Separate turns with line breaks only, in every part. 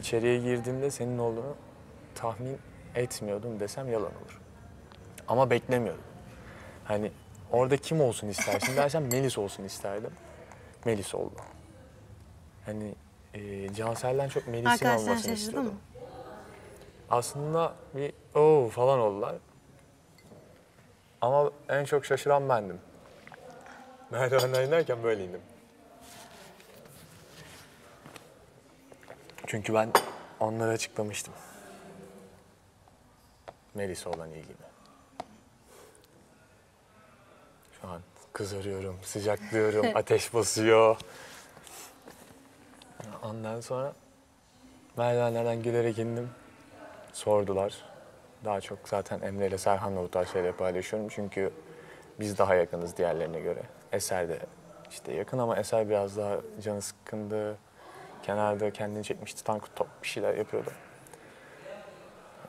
içeriye girdiğimde senin olduğunu tahmin etmiyordum desem yalan olur. Ama beklemiyordum. Hani orada kim olsun istersin dersen Melis olsun isterdim. Melis oldu. Hani e, Cansel'den çok Melis'in
Arkadaşlar
olmasını
şaşırdı
istiyordum.
mı?
Aslında bir o falan oldular. Ama en çok şaşıran bendim. Merdivenden inerken böyle indim. Çünkü ben onlara açıklamıştım. Melis'e olan ilgimi. Şu an kızarıyorum, sıcaklıyorum, ateş basıyor. Ondan sonra merdivenlerden gülerek indim. Sordular. Daha çok zaten Emre ile Serhan'la bu tarz şeyleri paylaşıyorum. Çünkü biz daha yakınız diğerlerine göre. Eser de işte yakın ama Eser biraz daha canı sıkkındı. Kenarda kendini çekmişti. Tank top bir şeyler yapıyordu.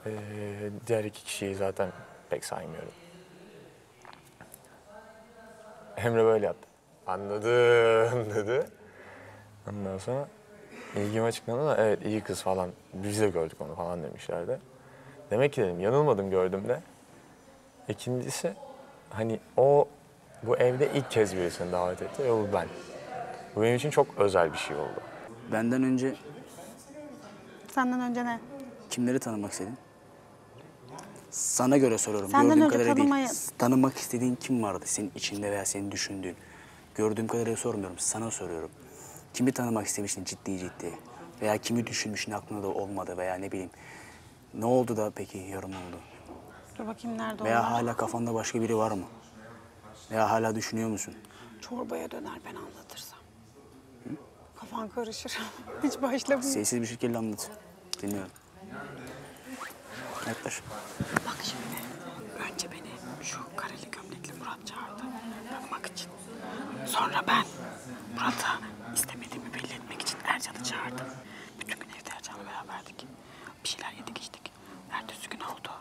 Ee, diğer iki kişiyi zaten pek saymıyorum. Emre böyle yaptı. Anladım dedi. Ondan sonra ilgim açıklandı da evet iyi kız falan. Biz de gördük onu falan demişlerdi. Demek ki dedim yanılmadım gördüğümde. İkincisi hani o bu evde ilk kez birisini davet etti ve bu ben. Bu benim için çok özel bir şey oldu.
Benden önce
Senden önce ne?
kimleri tanımak istedin? Sana göre soruyorum.
Senden
Gördüğüm
önce
kadarıyla
tanımayı-
değil. Tanımak istediğin kim vardı senin içinde veya senin düşündüğün? Gördüğüm kadarıyla sormuyorum. Sana soruyorum. Kimi tanımak istemiştin ciddi ciddi? Veya kimi düşünmüşsün aklında da olmadı veya ne bileyim. Ne oldu da peki yarım oldu?
Dur bakayım nerede
Veya
onlar?
hala kafanda başka biri var mı? Veya hala düşünüyor musun?
Çorbaya döner ben anlatırsam. Kafan karışır. Hiç başlamayayım.
Sessiz bir şekilde anlat. Dinliyorum. Yaklaş.
Bak şimdi. Önce beni şu kareli gömlekli Murat çağırdı. Tanımak için. Sonra ben Murat'a istemediğimi belli etmek için Ercan'ı çağırdım. Bütün gün evde Ercan'la beraberdik. Bir şeyler yedik içtik. Ertesi gün oldu.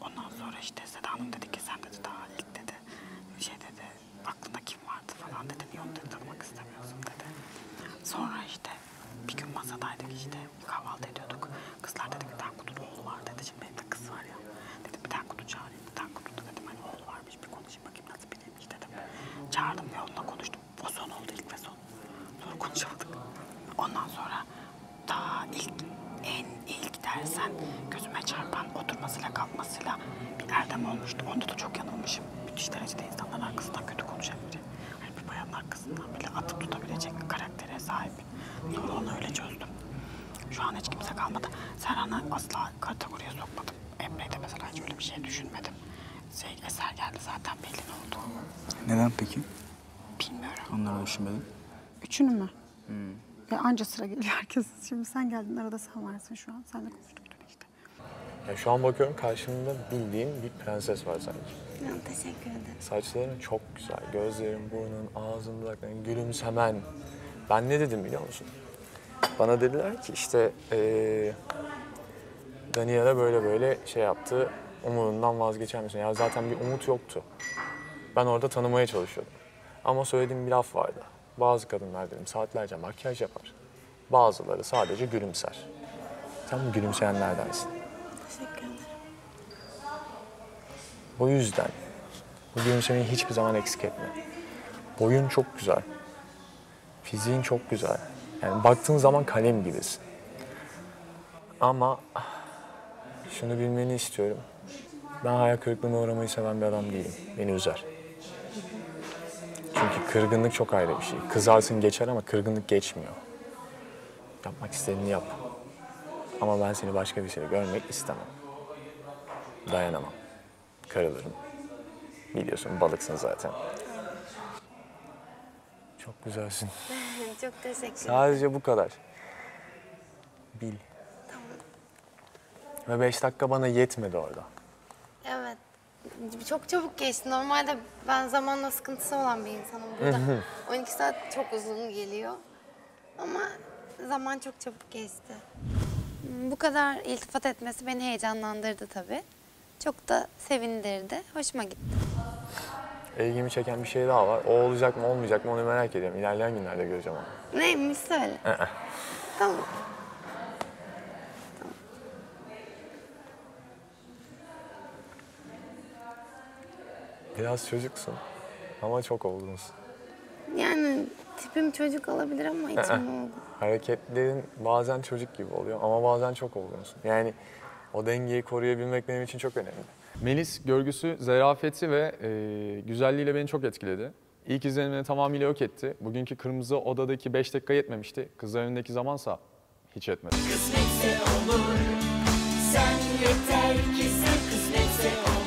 Ondan sonra işte Seda Hanım dedi ki sen dedi daha ilk dedi. Şey dedi aklında kim vardı falan dedi. Niye onu dedi, tanımak istemiyorsun dedi. Sonra işte bir gün masadaydık işte kahvaltı ediyorduk. Kızlar dedi bir Tankut'un oğlu var dedi. Şimdi benim de kız var ya. Dedim bir Tankut'u çağırayım. Bir Tankut'u da dedim hani oğlu varmış bir konuşayım bakayım nasıl biriymiş dedim. Çağırdım ve onunla konuştum. O son oldu ilk ve son. Sonra konuşamadık. Ondan sonra daha ilk en ilk dersen gözüme çarpan oturmasıyla kalkmasıyla bir erdem olmuştu. Onda da çok yanılmışım. Müthiş derecede insanların arkasından kötü konuşan biri. Hani bir bayanın arkasından bile atıp tutabilecek karaktere sahip. Sonra onu öyle çözdüm. Şu an hiç kimse kalmadı. Serhan'ı asla kategoriye sokmadım. Emre'yi de mesela hiç öyle bir şey düşünmedim. Şey, eser geldi zaten belli ne oldu.
Neden peki?
Bilmiyorum.
Onları düşünmedim.
Üçünü mü? Ya anca sıra geliyor herkes. Şimdi sen geldin arada sen varsın şu an. Senle konuştuk dün işte.
Ya şu an bakıyorum karşımda bildiğim bir prenses var sanki.
Ya, teşekkür ederim.
Saçların çok güzel. Gözlerin, burnun, ağzın, dudakların, gülümsemen. Ben ne dedim biliyor musun? Bana dediler ki işte eee Daniela böyle böyle şey yaptı. Umudundan vazgeçer misin? Ya zaten bir umut yoktu. Ben orada tanımaya çalışıyordum. Ama söylediğim bir laf vardı. Bazı kadınlar dedim saatlerce makyaj yapar. Bazıları sadece gülümser. Sen bu gülümseyenlerdensin.
Teşekkür ederim.
O yüzden bu gülümsemeyi hiçbir zaman eksik etme. Boyun çok güzel. Fiziğin çok güzel. Yani baktığın zaman kalem gibisin. Ama şunu bilmeni istiyorum. Ben hayal kırıklığına uğramayı seven bir adam değilim. Beni üzer. Çünkü kırgınlık çok ayrı bir şey. Kızarsın geçer ama kırgınlık geçmiyor. Yapmak istediğini yap. Ama ben seni başka bir şey görmek istemem. Dayanamam. Karılırım. Biliyorsun balıksın zaten. Çok güzelsin.
Çok teşekkür ederim.
Sadece bu kadar. Bil. Ve beş dakika bana yetmedi orada.
Çok çabuk geçti. Normalde ben zamanla sıkıntısı olan bir insanım burada. 12 saat çok uzun geliyor. Ama zaman çok çabuk geçti. Bu kadar iltifat etmesi beni heyecanlandırdı tabii. Çok da sevindirdi. Hoşuma gitti.
İlgimi çeken bir şey daha var. O olacak mı olmayacak mı onu merak ediyorum. İlerleyen günlerde göreceğim onu.
Neymiş söyle. Tamam.
Biraz çocuksun ama çok olgunsun.
Yani tipim çocuk olabilir ama içim olgun.
Hareketlerin bazen çocuk gibi oluyor ama bazen çok olgunsun. Yani o dengeyi koruyabilmek benim için çok önemli.
Melis görgüsü, zarafeti ve e, güzelliğiyle beni çok etkiledi. İlk izlenimini tamamıyla yok etti. Bugünkü kırmızı odadaki 5 dakika yetmemişti. Kızlar önündeki zamansa hiç etmedi.
kısmetse olur Sen yeter ki sen kısmetse olur